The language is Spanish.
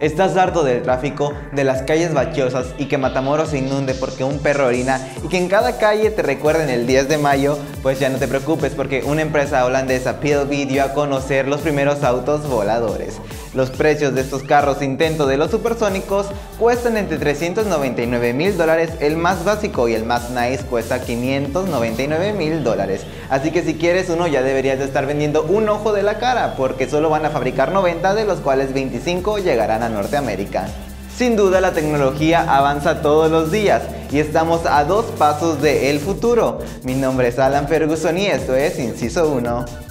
¿Estás harto del tráfico, de las calles bachiosas y que Matamoros se inunde porque un perro orina y que en cada calle te recuerden el 10 de mayo? Pues ya no te preocupes porque una empresa holandesa PLB dio a conocer los primeros autos voladores. Los precios de estos carros intento de los supersónicos cuestan entre 399 mil dólares el más básico y el más nice cuesta 599 mil dólares. Así que si quieres uno ya deberías de estar vendiendo un ojo de la cara porque solo van a fabricar 90 de los cuales 25 llegarán a Norteamérica. Sin duda la tecnología avanza todos los días y estamos a dos pasos del el futuro. Mi nombre es Alan Ferguson y esto es Inciso 1.